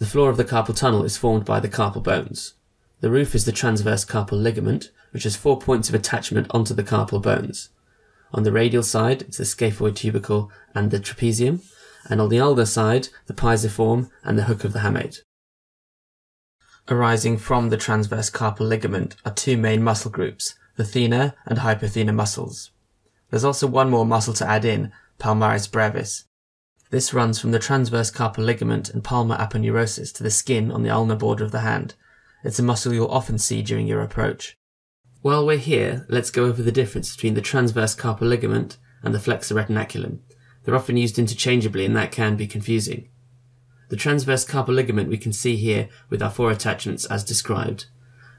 The floor of the carpal tunnel is formed by the carpal bones. The roof is the transverse carpal ligament, which has four points of attachment onto the carpal bones. On the radial side, it's the scaphoid tubercle and the trapezium, and on the ulnar side, the pisiform and the hook of the hamate. Arising from the transverse carpal ligament are two main muscle groups, the thenar and hypothenar muscles. There's also one more muscle to add in, palmaris brevis. This runs from the transverse carpal ligament and palmar aponeurosis to the skin on the ulnar border of the hand. It's a muscle you'll often see during your approach. While we're here, let's go over the difference between the transverse carpal ligament and the flexor retinaculum. They're often used interchangeably and that can be confusing. The transverse carpal ligament we can see here with our four attachments as described.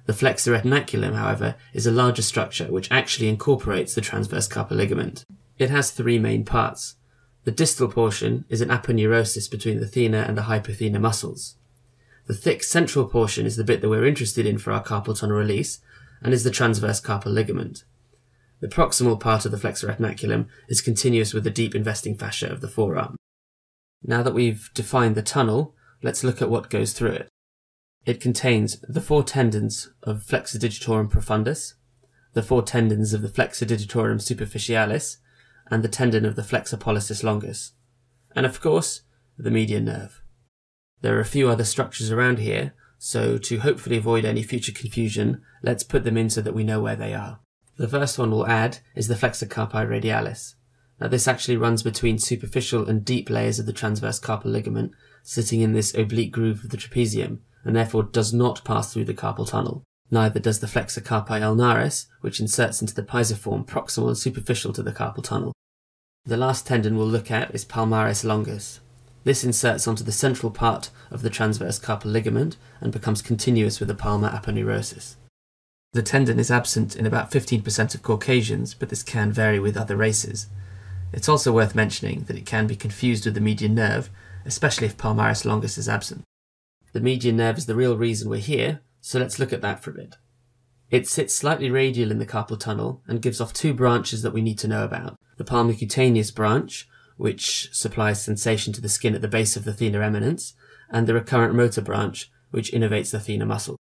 The flexor retinaculum, however, is a larger structure which actually incorporates the transverse carpal ligament. It has three main parts. The distal portion is an aponeurosis between the thenar and the hypothenar muscles. The thick central portion is the bit that we're interested in for our carpal tunnel release and is the transverse carpal ligament. The proximal part of the flexor retinaculum is continuous with the deep investing fascia of the forearm. Now that we've defined the tunnel, let's look at what goes through it. It contains the four tendons of flexor digitorum profundus, the four tendons of the flexor digitorum superficialis, and the tendon of the flexor pollicis longus, and of course, the median nerve. There are a few other structures around here, so to hopefully avoid any future confusion, let's put them in so that we know where they are. The first one we'll add is the flexor carpi radialis. Now this actually runs between superficial and deep layers of the transverse carpal ligament, sitting in this oblique groove of the trapezium, and therefore does not pass through the carpal tunnel. Neither does the flexor carpi ulnaris, which inserts into the pisiform proximal and superficial to the carpal tunnel. The last tendon we'll look at is palmaris longus. This inserts onto the central part of the transverse carpal ligament and becomes continuous with the palmar aponeurosis. The tendon is absent in about 15% of Caucasians, but this can vary with other races. It's also worth mentioning that it can be confused with the median nerve, especially if palmaris longus is absent. The median nerve is the real reason we're here, so let's look at that for a bit. It sits slightly radial in the carpal tunnel and gives off two branches that we need to know about. The palmar cutaneous branch, which supplies sensation to the skin at the base of the thenar eminence, and the recurrent motor branch, which innervates the thenar muscle.